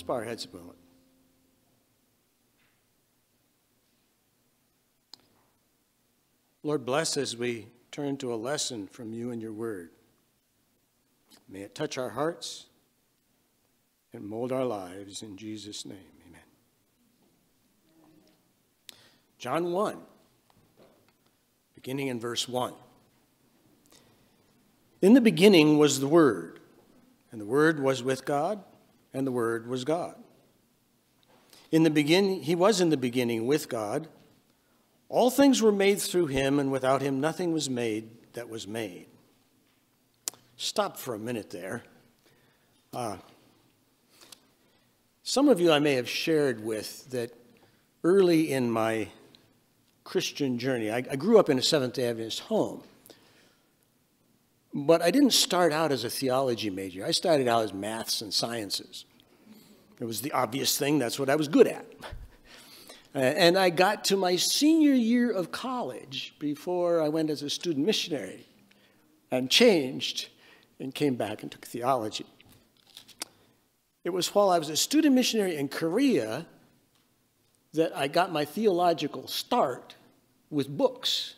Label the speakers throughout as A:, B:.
A: Let's bow our heads a moment. Lord, bless as we turn to a lesson from you and your word. May it touch our hearts and mold our lives in Jesus' name. Amen. John 1, beginning in verse 1. In the beginning was the Word, and the Word was with God, and the Word was God. In the beginning, he was in the beginning with God. All things were made through him, and without him nothing was made that was made. Stop for a minute there. Uh, some of you I may have shared with that early in my Christian journey, I, I grew up in a Seventh day Adventist home. But I didn't start out as a theology major. I started out as maths and sciences. It was the obvious thing, that's what I was good at. Uh, and I got to my senior year of college before I went as a student missionary and changed and came back and took theology. It was while I was a student missionary in Korea that I got my theological start with books,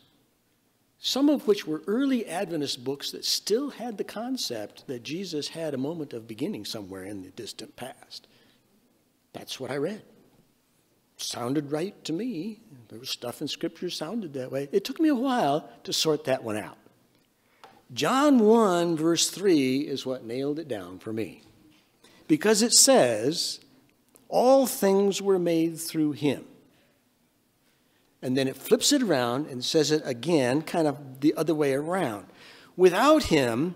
A: some of which were early Adventist books that still had the concept that Jesus had a moment of beginning somewhere in the distant past. That's what I read. Sounded right to me. There was stuff in Scripture sounded that way. It took me a while to sort that one out. John 1, verse 3 is what nailed it down for me. Because it says, All things were made through him. And then it flips it around and says it again, kind of the other way around. Without him,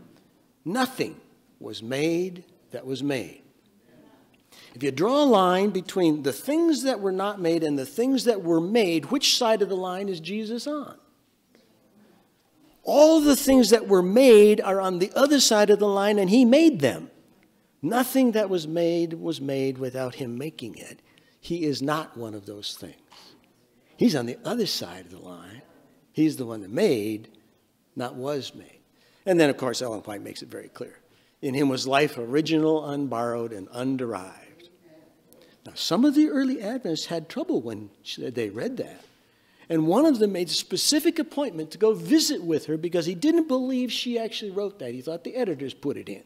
A: nothing was made that was made. If you draw a line between the things that were not made and the things that were made, which side of the line is Jesus on? All the things that were made are on the other side of the line, and He made them. Nothing that was made was made without Him making it. He is not one of those things. He's on the other side of the line. He's the one that made, not was made. And then, of course, Ellen White makes it very clear. In him was life original, unborrowed, and underived. Now, some of the early Adventists had trouble when they read that. And one of them made a specific appointment to go visit with her because he didn't believe she actually wrote that. He thought the editors put it in.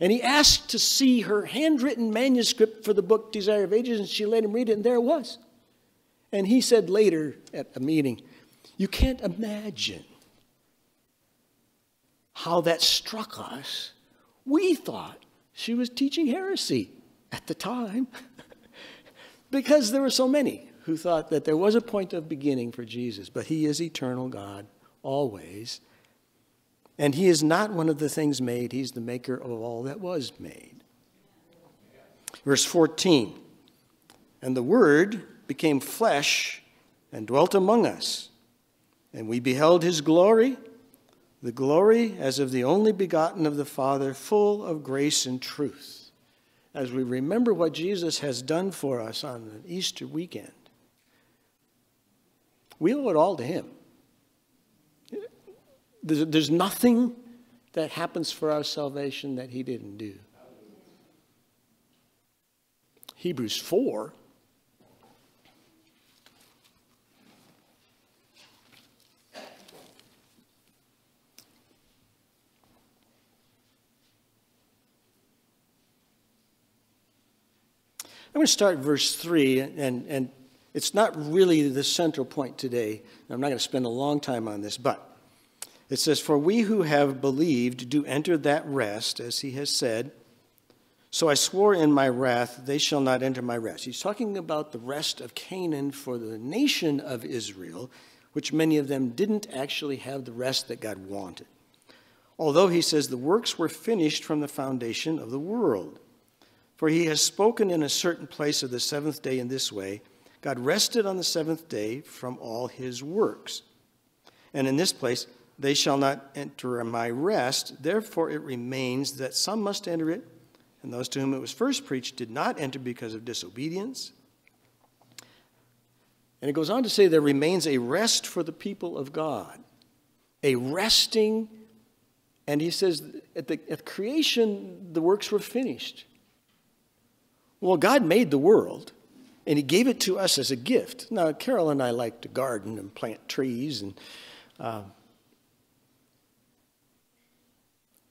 A: And he asked to see her handwritten manuscript for the book Desire of Ages, and she let him read it, and there it was. And he said later at a meeting, You can't imagine how that struck us. We thought she was teaching heresy at the time because there were so many who thought that there was a point of beginning for Jesus, but he is eternal God always. And he is not one of the things made, he's the maker of all that was made. Verse 14 And the Word became flesh and dwelt among us, and we beheld his glory, the glory as of the only begotten of the Father, full of grace and truth as we remember what Jesus has done for us on an Easter weekend, we owe it all to Him. There's, nothing that happens for our salvation that He didn't do. Hebrews 4 I'm going to start verse 3, and, and it's not really the central point today. I'm not going to spend a long time on this, but it says, For we who have believed do enter that rest, as he has said. So I swore in my wrath, they shall not enter my rest. He's talking about the rest of Canaan for the nation of Israel, which many of them didn't actually have the rest that God wanted. Although he says the works were finished from the foundation of the world. For he has spoken in a certain place of the seventh day in this way God rested on the seventh day from all his works. And in this place, they shall not enter my rest. Therefore, it remains that some must enter it, and those to whom it was first preached did not enter because of disobedience. And it goes on to say there remains a rest for the people of God, a resting. And he says at, the, at creation, the works were finished. Well, God made the world, and He gave it to us as a gift. Now, Carol and I like to garden and plant trees, and uh,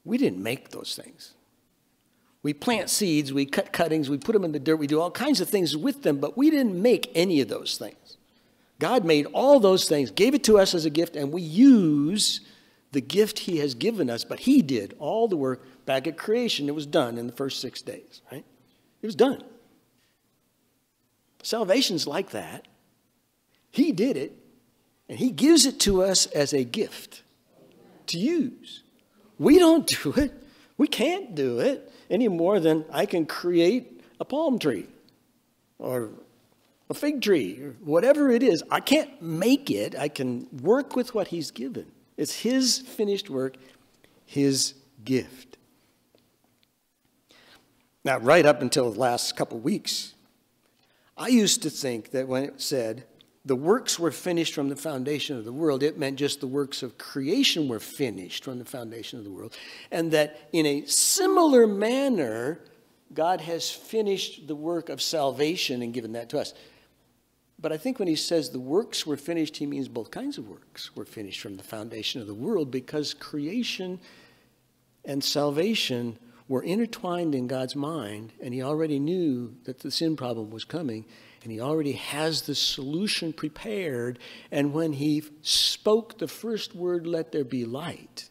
A: we didn't make those things. We plant seeds, we cut cuttings, we put them in the dirt, we do all kinds of things with them, but we didn't make any of those things. God made all those things, gave it to us as a gift, and we use the gift He has given us, but He did all the work back at creation. It was done in the first six days, right? It was done. Salvation's like that. He did it, and He gives it to us as a gift to use. We don't do it. We can't do it any more than I can create a palm tree or a fig tree or whatever it is. I can't make it. I can work with what he's given. It's his finished work, his gift. Now, right up until the last couple weeks, I used to think that when it said, the works were finished from the foundation of the world, it meant just the works of creation were finished from the foundation of the world. And that in a similar manner, God has finished the work of salvation and given that to us. But I think when he says the works were finished, he means both kinds of works were finished from the foundation of the world because creation and salvation were intertwined in God's mind, and he already knew that the sin problem was coming and he already has the solution prepared. And when he spoke the first word, let there be light,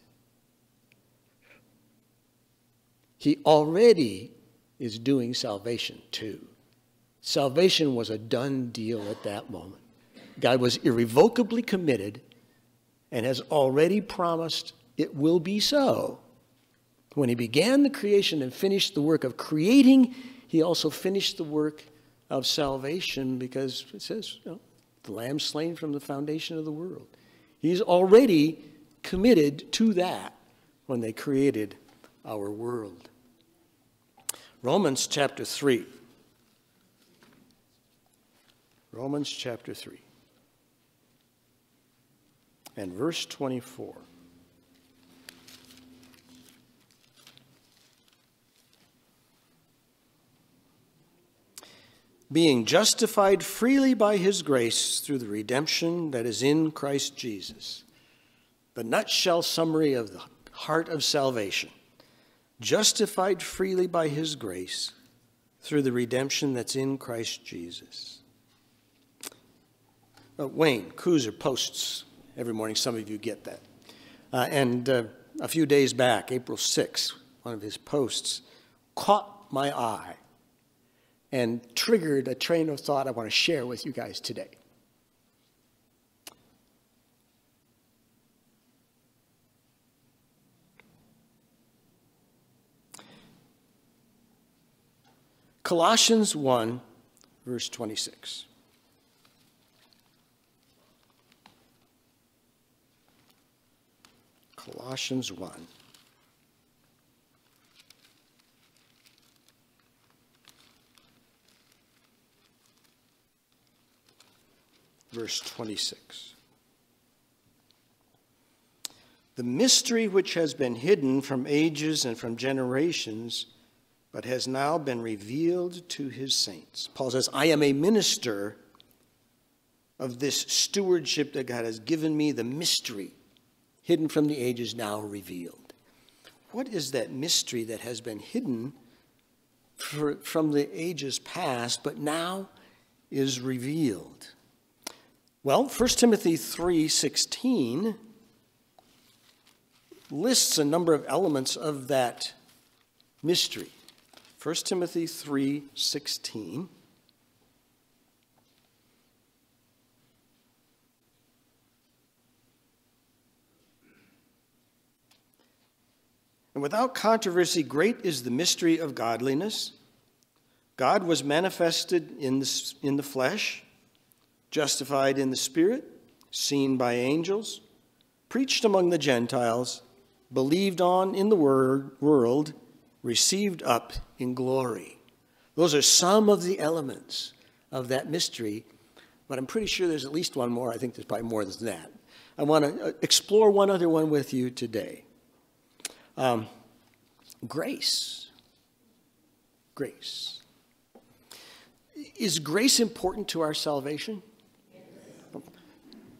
A: he already is doing salvation too. Salvation was a done deal at that moment. God was irrevocably committed and has already promised it will be so. When he began the creation and finished the work of creating, he also finished the work of salvation because it says, the lamb slain from the foundation of the world. He's already committed to that when they created our world. Romans chapter 3. Romans chapter 3 and verse 24. Being justified freely by his grace through the redemption that is in Christ Jesus. The nutshell summary of the heart of salvation justified freely by his grace through the redemption that's in Christ Jesus. Uh, Wayne Kuzer posts every morning, some of you get that. Uh, and uh, a few days back, April 6th, one of his posts caught my eye and triggered a train of thought I want to share with you guys today. Colossians 1, verse 26. Colossians 1. Verse 26. The mystery which has been hidden from ages and from generations, but has now been revealed to his saints. Paul says, I am a minister of this stewardship that God has given me, the mystery hidden from the ages, now revealed. What is that mystery that has been hidden for, from the ages past, but now is revealed? Well, 1 Timothy 3:16 lists a number of elements of that mystery. 1 Timothy 3:16 And without controversy, great is the mystery of godliness. God was manifested in the, in the flesh justified in the Spirit, seen by angels, preached among the Gentiles, believed on in the word, world, received up in glory. Those are some of the elements of that mystery, but I'm pretty sure there's at least one more. I think there's probably more than that. I want to uh, explore one other one with you today. Um, grace. Grace. Is grace important to our salvation?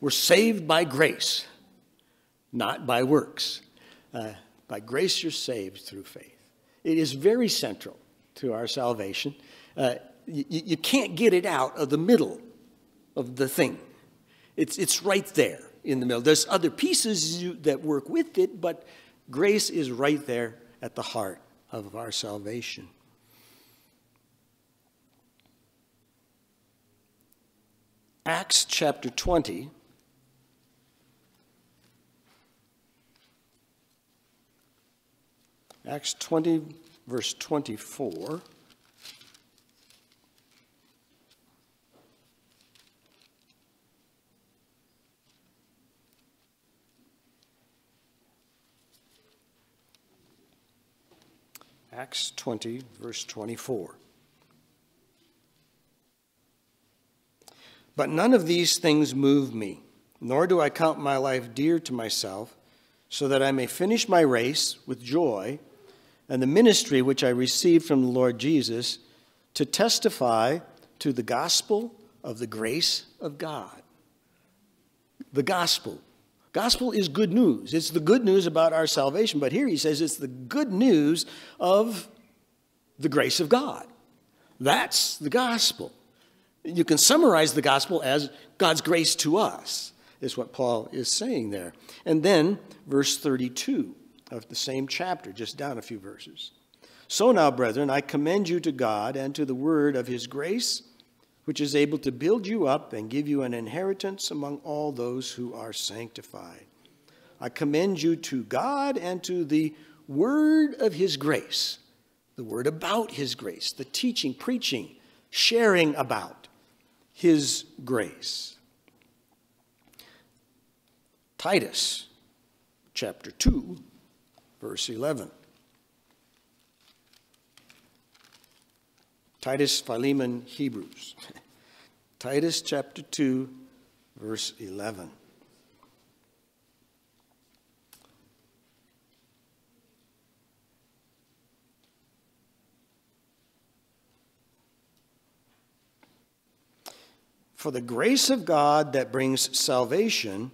A: We're saved by grace, not by works. Uh, by grace, you're saved through faith. It is very central to our salvation. Uh, you, you can't get it out of the middle of the thing, it's, it's right there in the middle. There's other pieces you, that work with it, but grace is right there at the heart of our salvation. Acts chapter 20. Acts 20, verse 24. Acts 20, verse 24. But none of these things move me, nor do I count my life dear to myself, so that I may finish my race with joy and the ministry which I received from the Lord Jesus to testify to the gospel of the grace of God. The gospel. Gospel is good news. It's the good news about our salvation, but here he says it's the good news of the grace of God. That's the gospel. You can summarize the gospel as God's grace to us, is what Paul is saying there. And then, verse 32 of the same chapter, just down a few verses. So now, brethren, I commend you to God and to the word of his grace, which is able to build you up and give you an inheritance among all those who are sanctified. I commend you to God and to the word of his grace, the word about his grace, the teaching, preaching, sharing about his grace. Titus chapter 2, verse 11. Titus, Philemon, Hebrews. Titus chapter 2, verse 11. For the grace of God that brings salvation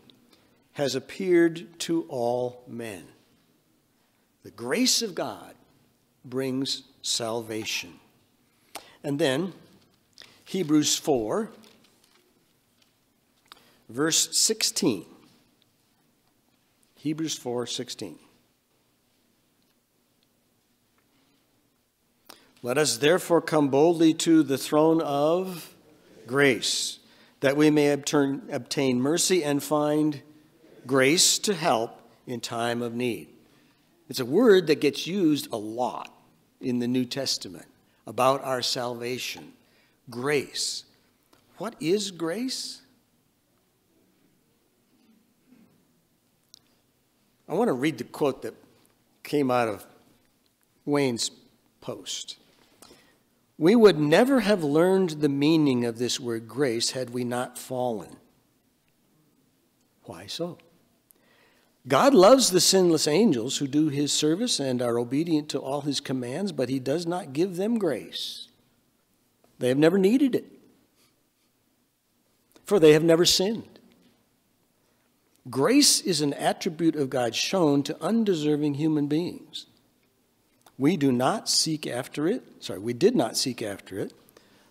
A: has appeared to all men. The grace of God brings salvation. And then, Hebrews 4, verse 16. Hebrews 4 16. Let us therefore come boldly to the throne of grace that we may obtain, obtain mercy and find grace to help in time of need. It's a word that gets used a lot in the New Testament about our salvation. Grace. What is grace? I want to read the quote that came out of Wayne's post. We would never have learned the meaning of this word grace had we not fallen. Why so? God loves the sinless angels who do his service and are obedient to all his commands, but he does not give them grace. They have never needed it, for they have never sinned. Grace is an attribute of God shown to undeserving human beings. We do not seek after it. Sorry, we did not seek after it,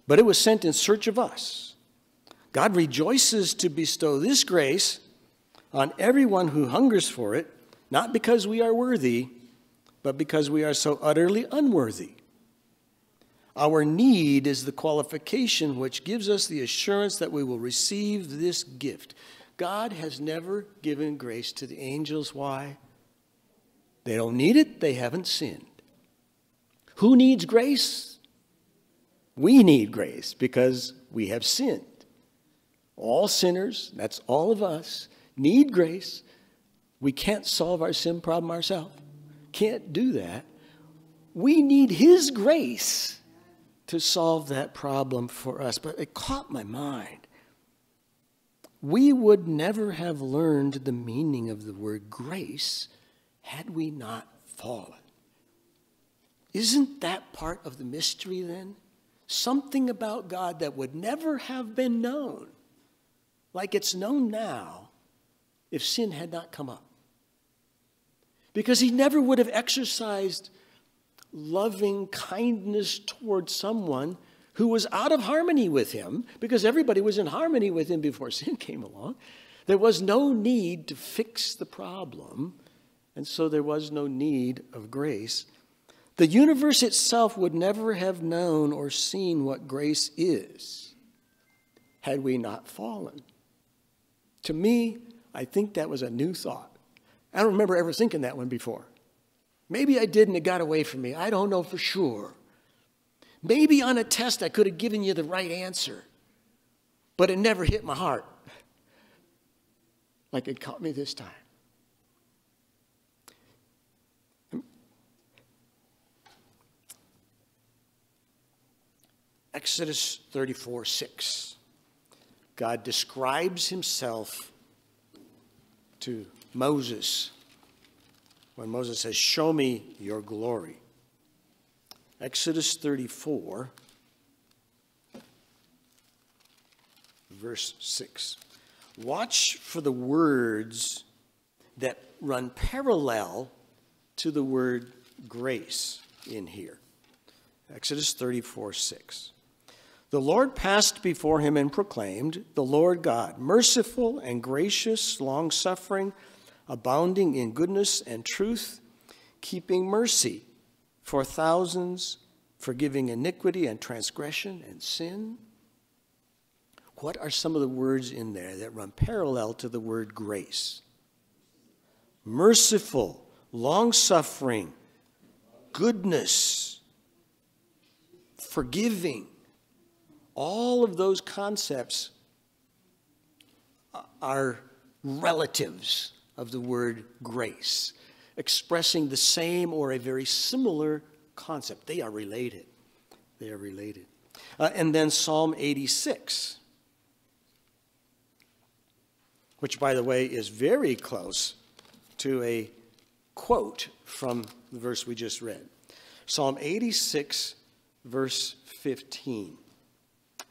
A: but it was sent in search of us. God rejoices to bestow this grace on everyone who hungers for it, not because we are worthy, but because we are so utterly unworthy. Our need is the qualification which gives us the assurance that we will receive this gift. God has never given grace to the angels. Why? They don't need it, they haven't sinned. Who needs grace? We need grace because we have sinned. All sinners, that's all of us, need grace. We can't solve our sin problem ourselves. Can't do that. We need His grace to solve that problem for us. But it caught my mind. We would never have learned the meaning of the word grace had we not fallen. Isn't that part of the mystery then? something about God that would never have been known, like it's known now, if sin had not come up. Because he never would have exercised loving kindness towards someone who was out of harmony with him, because everybody was in harmony with him before sin came along. There was no need to fix the problem, and so there was no need of grace. The universe itself would never have known or seen what grace is had we not fallen. To me, I think that was a new thought. I don't remember ever thinking that one before. Maybe I did and it got away from me. I don't know for sure. Maybe on a test I could have given you the right answer, but it never hit my heart like it caught me this time. Exodus 34 6. God describes himself to Moses when Moses says, Show me your glory. Exodus 34, verse 6. Watch for the words that run parallel to the word grace in here. Exodus 34, 6. The Lord passed before him and proclaimed, The Lord God, merciful and gracious, long suffering, abounding in goodness and truth, keeping mercy for thousands, forgiving iniquity and transgression and sin. What are some of the words in there that run parallel to the word grace? Merciful, long suffering, goodness, forgiving all of those concepts are relatives of the word grace, expressing the same or a very similar concept. They are related. They are related. Uh, and then Psalm 86, which, by the way, is very close to a quote from the verse we just read. Psalm 86, verse 15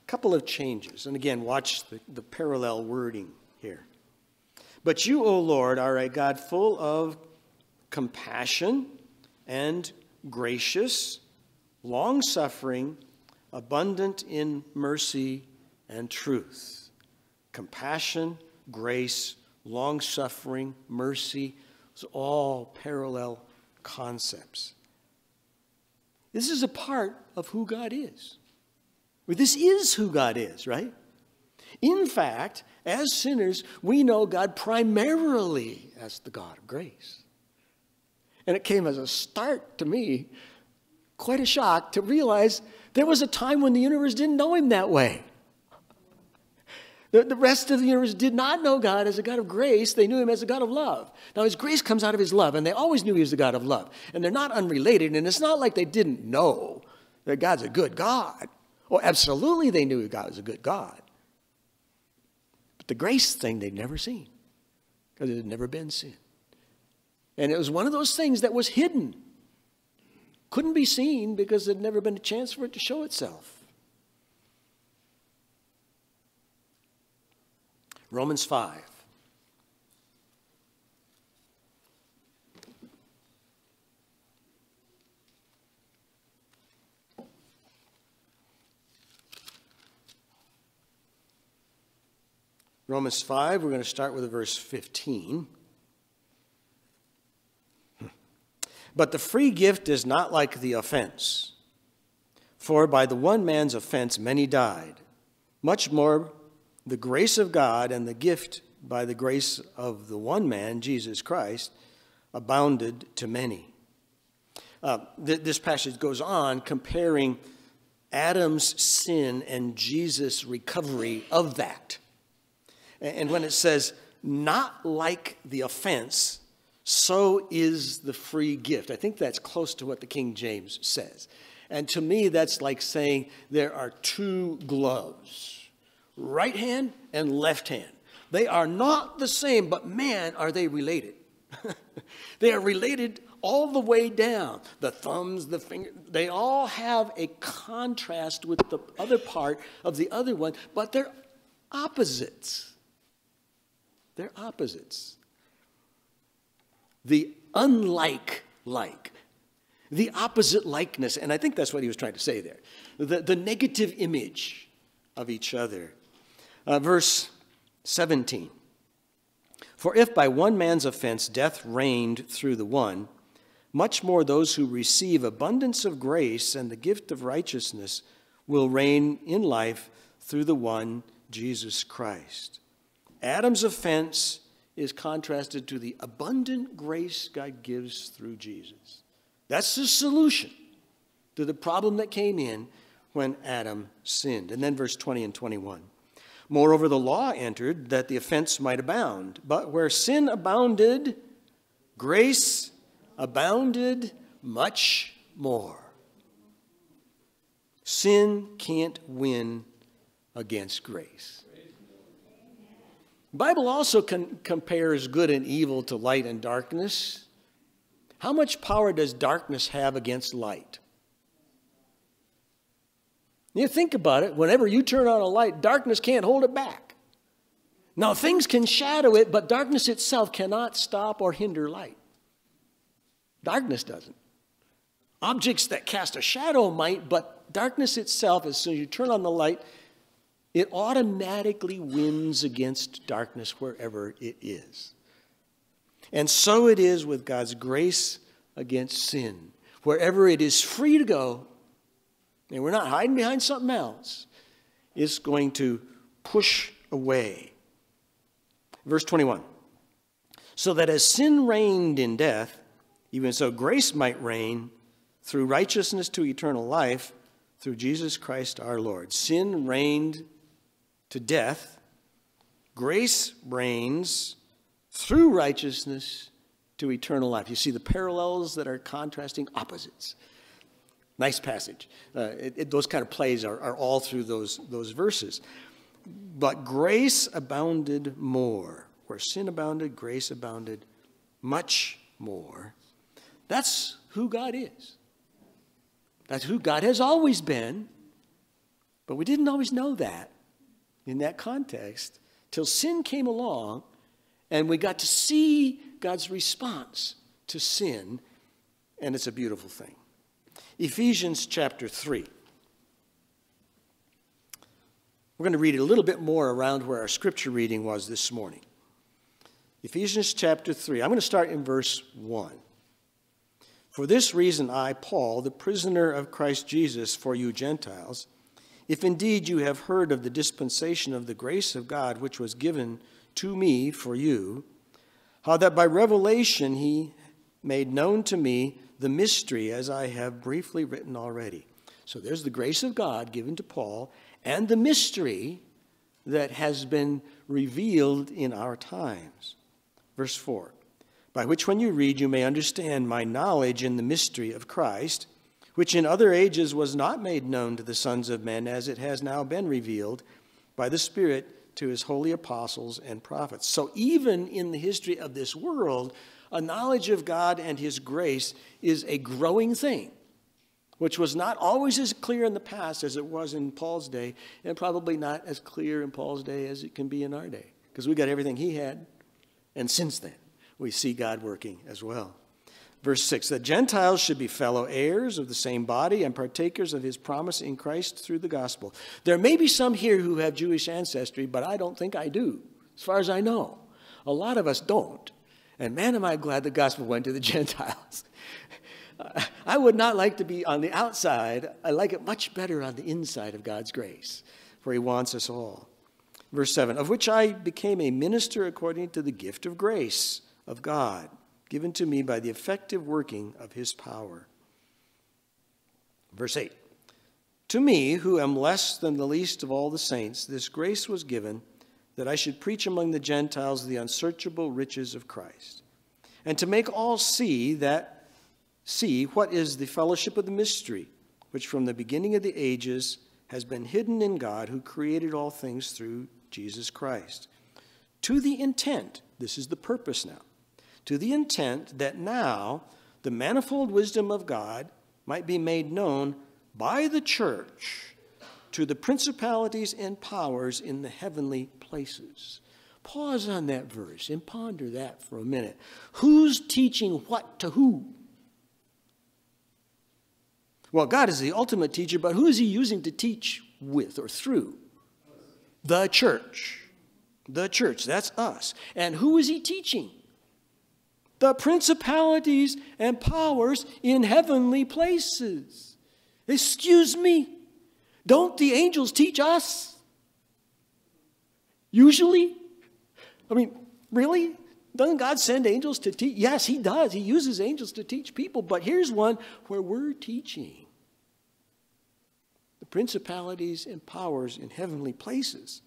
A: couple of changes. And again, watch the, the parallel wording here. But you, O Lord, are a God full of compassion and gracious, long suffering, abundant in mercy and truth. Compassion, grace, long suffering, mercy, it's all parallel concepts. This is a part of who God is. This is who God is, right? In fact, as sinners, we know God primarily as the God of grace. And it came as a start to me, quite a shock to realize there was a time when the universe didn't know him that way. The, the rest of the universe did not know God as a God of grace. They knew him as a God of love. Now, his grace comes out of his love, and they always knew he was the God of love. And they're not unrelated, and it's not like they didn't know that God's a good God. Oh, absolutely, they knew God was a good God. But the grace thing they'd never seen because it had never been seen. And it was one of those things that was hidden, couldn't be seen because there'd never been a chance for it to show itself. Romans 5. Romans 5, we're going to start with verse 15. But the free gift is not like the offense. For by the one man's offense many died. Much more the grace of God and the gift by the grace of the one man, Jesus Christ, abounded to many. Uh, th- this passage goes on comparing Adam's sin and Jesus' recovery of that. And when it says, not like the offense, so is the free gift. I think that's close to what the King James says. And to me, that's like saying there are two gloves right hand and left hand. They are not the same, but man, are they related. they are related all the way down. The thumbs, the finger, they all have a contrast with the other part of the other one, but they're opposites. They're opposites. The unlike like, the opposite likeness, and I think that's what he was trying to say there. The, the negative image of each other. Uh, verse 17. For if by one man's offense death reigned through the one, much more those who receive abundance of grace and the gift of righteousness will reign in life through the one, Jesus Christ. Adam's offense is contrasted to the abundant grace God gives through Jesus. That's the solution to the problem that came in when Adam sinned. And then verse 20 and 21. Moreover, the law entered that the offense might abound. But where sin abounded, grace abounded much more. Sin can't win against grace. Bible also compares good and evil to light and darkness. How much power does darkness have against light? You think about it, whenever you turn on a light, darkness can't hold it back. Now, things can shadow it, but darkness itself cannot stop or hinder light. Darkness doesn't. Objects that cast a shadow might, but darkness itself, as soon as you turn on the light, it automatically wins against darkness wherever it is. And so it is with God's grace against sin. Wherever it is free to go, and we're not hiding behind something else, it's going to push away. Verse 21 So that as sin reigned in death, even so grace might reign through righteousness to eternal life through Jesus Christ our Lord. Sin reigned to death, grace reigns through righteousness to eternal life. You see the parallels that are contrasting opposites. Nice passage. Uh, it, it, those kind of plays are, are all through those, those verses. But grace abounded more. Where sin abounded, grace abounded much more. That's who God is. That's who God has always been. But we didn't always know that in that context till sin came along and we got to see God's response to sin, and it's a beautiful thing. Ephesians chapter 3. We're going to read a little bit more around where our scripture reading was this morning. Ephesians chapter 3. I'm going to start in verse 1. For this reason, I, Paul, the prisoner of Christ Jesus for you Gentiles, if indeed you have heard of the dispensation of the grace of God which was given to me for you, how that by revelation he made known to me the mystery as I have briefly written already. So there's the grace of God given to Paul and the mystery that has been revealed in our times. Verse 4 By which, when you read, you may understand my knowledge in the mystery of Christ, which in other ages was not made known to the sons of men, as it has now been revealed by the Spirit to his holy apostles and prophets. So, even in the history of this world, a knowledge of God and His grace is a growing thing, which was not always as clear in the past as it was in Paul's day, and probably not as clear in Paul's day as it can be in our day, because we got everything he had. And since then, we see God working as well. Verse 6 The Gentiles should be fellow heirs of the same body and partakers of his promise in Christ through the gospel. There may be some here who have Jewish ancestry, but I don't think I do, as far as I know. A lot of us don't. And man, am I glad the gospel went to the Gentiles. I would not like to be on the outside. I like it much better on the inside of God's grace, for He wants us all. Verse 7 Of which I became a minister according to the gift of grace of God, given to me by the effective working of His power. Verse 8 To me, who am less than the least of all the saints, this grace was given that I should preach among the Gentiles the unsearchable riches of Christ, and to make all see that see what is the fellowship of the mystery, which from the beginning of the ages has been hidden in God who created all things through Jesus Christ. To the intent, this is the purpose now, to the intent that now the manifold wisdom of God might be made known by the church to the principalities and powers in the heavenly places. Pause on that verse and ponder that for a minute. Who's teaching what to who? Well, God is the ultimate teacher, but who is He using to teach with or through? The church. The church, that's us. And who is He teaching? The principalities and powers in heavenly places. Excuse me. Don't the angels teach us? Usually? I mean, really? Doesn't God send angels to teach? Yes, He does. He uses angels to teach people, but here's one where we're teaching the principalities and powers in heavenly places.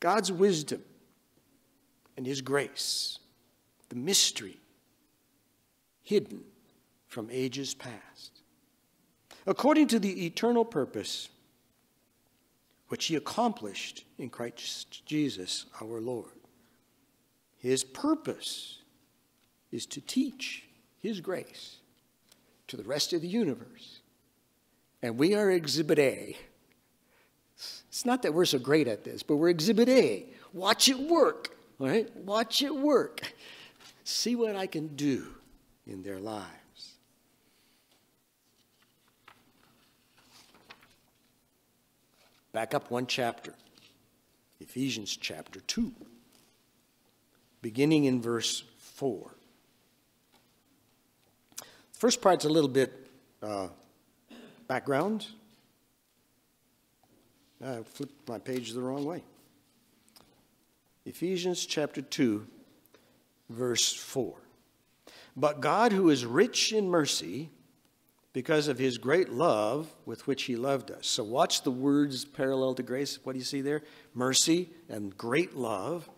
A: God's wisdom and His grace, the mystery hidden from ages past. According to the eternal purpose which He accomplished in Christ Jesus our Lord. His purpose is to teach His grace to the rest of the universe. And we are Exhibit A. It's not that we're so great at this, but we're Exhibit A. Watch it work, all right? Watch it work. See what I can do in their lives. Back up one chapter, Ephesians chapter 2, beginning in verse 4. The first part's a little bit uh, background. I flipped my page the wrong way. Ephesians chapter 2, verse 4. But God, who is rich in mercy, because of his great love with which he loved us. So watch the words parallel to grace. What do you see there? Mercy and great love.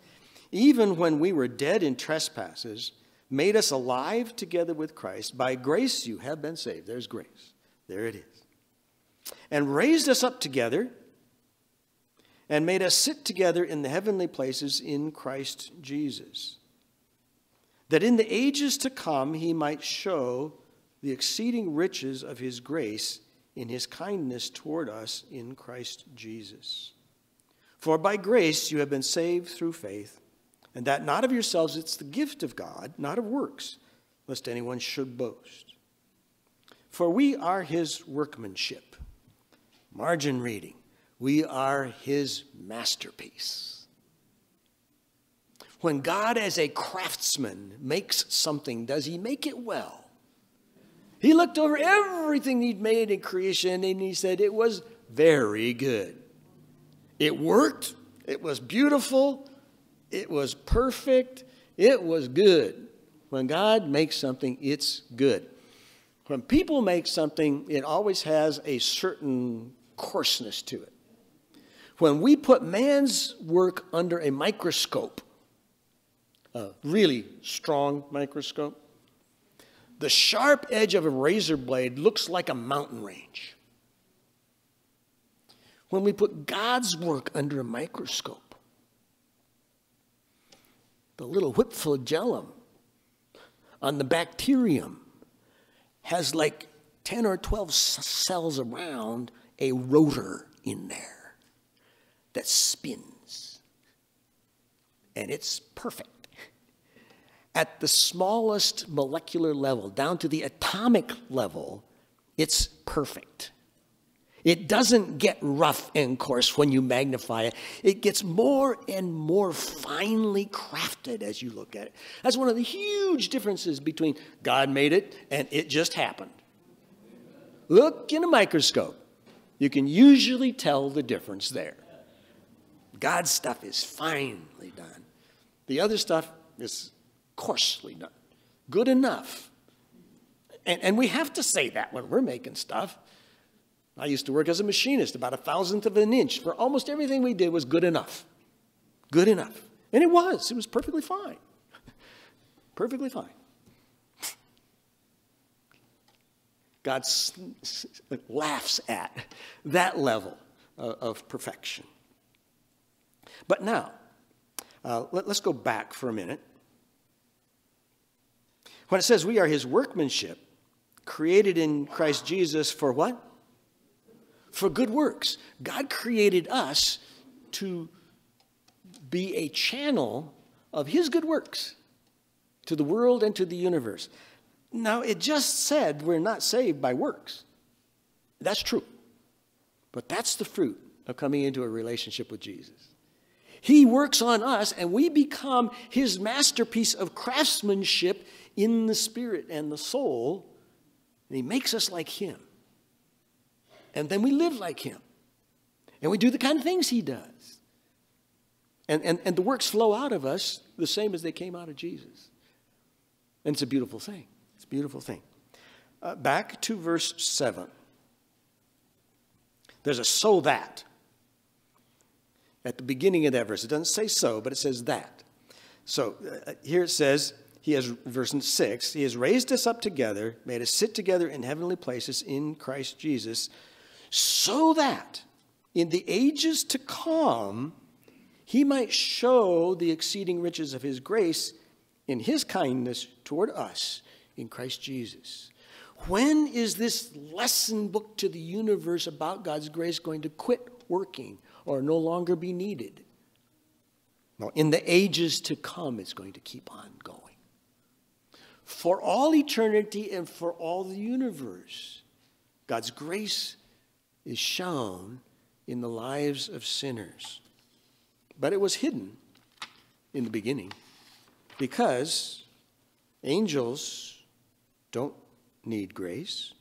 A: Even when we were dead in trespasses, made us alive together with Christ. By grace you have been saved. There's grace. There it is. And raised us up together and made us sit together in the heavenly places in Christ Jesus. That in the ages to come he might show the exceeding riches of his grace in his kindness toward us in Christ Jesus. For by grace you have been saved through faith, and that not of yourselves, it's the gift of God, not of works, lest anyone should boast. For we are his workmanship. Margin reading. We are his masterpiece. When God, as a craftsman, makes something, does he make it well? He looked over everything he'd made in creation and he said it was very good. It worked, it was beautiful, it was perfect, it was good. When God makes something, it's good. When people make something, it always has a certain coarseness to it. When we put man's work under a microscope, a really strong microscope, the sharp edge of a razor blade looks like a mountain range. When we put God's work under a microscope, the little whip flagellum on the bacterium has like 10 or 12 cells around a rotor in there that spins. And it's perfect at the smallest molecular level, down to the atomic level, it's perfect. It doesn't get rough and coarse when you magnify it. It gets more and more finely crafted as you look at it. That's one of the huge differences between God made it and it just happened. Look in a microscope. You can usually tell the difference there. God's stuff is finely done. The other stuff is coarsely done. Good enough. And, and we have to say that when we're making stuff. I used to work as a machinist, about a thousandth of an inch. For almost everything we did was good enough. Good enough. And it was. It was perfectly fine. perfectly fine. God laughs at that level of perfection. But now, uh, let, us go back for a minute When it says we are his workmanship, created in Christ Jesus for what? For good works. God created us to be a channel of his good works to the world and to the universe. Now, it just said we're not saved by works. That's true. But that's the fruit of coming into a relationship with Jesus. He works on us, and we become his masterpiece of craftsmanship in the spirit and the soul, and he makes us like him. And then we live like him. And we do the kind of things he does. And, and, and the works flow out of us the same as they came out of Jesus. And it's a beautiful thing. It's a beautiful thing. Uh, back to verse 7. There's a so that at the beginning of that verse. It doesn't say so, but it says that. So uh, here it says, he has, verse 6, he has raised us up together, made us sit together in heavenly places in Christ Jesus, so that in the ages to come he might show the exceeding riches of his grace in his kindness toward us in Christ Jesus. When is this lesson book to the universe about God's grace going to quit working or no longer be needed? No, in the ages to come, it's going to keep on going for all eternity and for all the universe. God's grace is shown in the lives of sinners. But it was hidden in the beginning because angels don't need grace,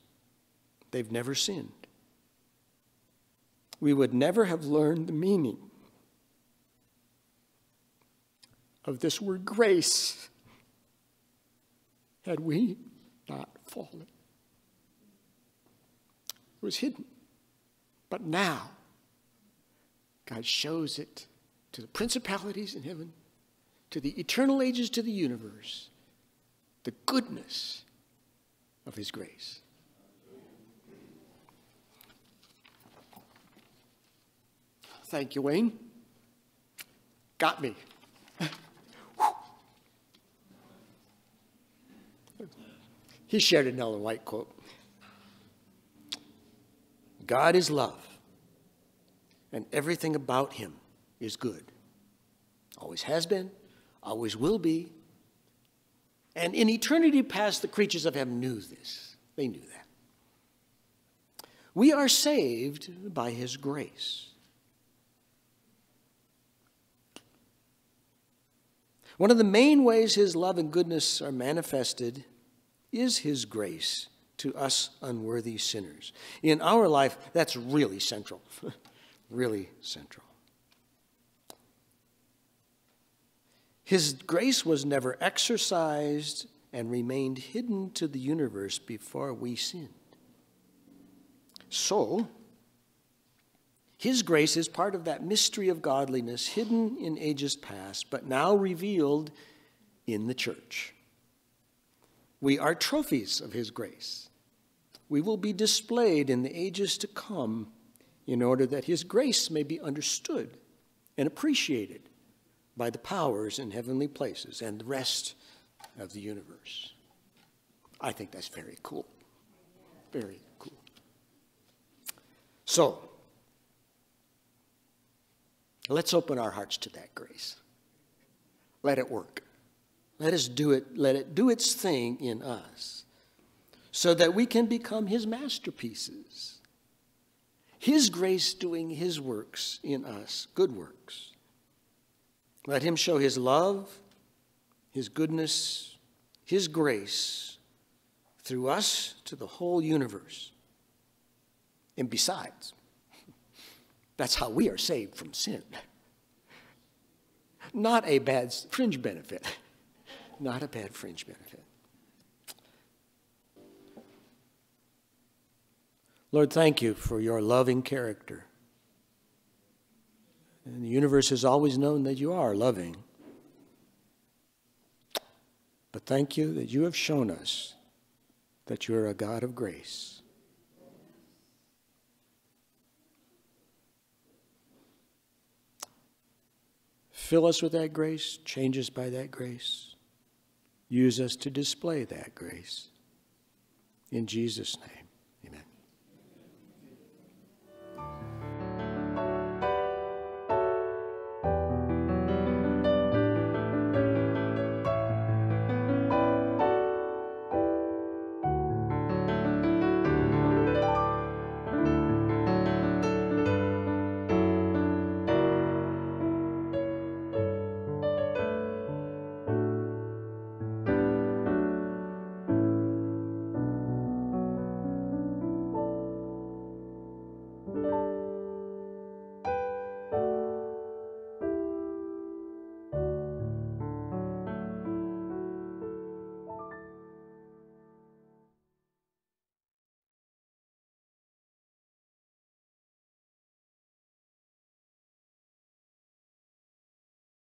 A: they've never sinned. We would never have learned the meaning of this word grace had we not fallen. It was hidden. But now, God shows it to the principalities in heaven, to the eternal ages, to the universe, the goodness of His grace. Thank you, Wayne. Got me. He shared another White quote God is love, and everything about him is good. Always has been, always will be. And in eternity past, the creatures of heaven knew this. They knew that. We are saved by his grace. One of the main ways his love and goodness are manifested is His grace to us unworthy sinners. In our life, that's really central. really central. His grace was never exercised and remained hidden to the universe before we sinned. So, His grace is part of that mystery of godliness hidden in ages past, but now revealed in the church. We are trophies of His grace. We will be displayed in the ages to come in order that His grace may be understood and appreciated by the powers in heavenly places and the rest of the universe. I think that's very cool. Very cool. So, let's open our hearts to that grace. Let it work. Let us do it, let it do its thing in us so that we can become his masterpieces. His grace doing his works in us, good works. Let him show his love, his goodness, his grace through us to the whole universe. And besides, that's how we are saved from sin. Not a bad fringe benefit. Not a bad fringe benefit. Lord, thank you for your loving character. And the universe has always known that you are loving. But thank you that you have shown us that you are a God of grace. Fill us with that grace, change us by that grace. Use us to display that grace. In Jesus' name.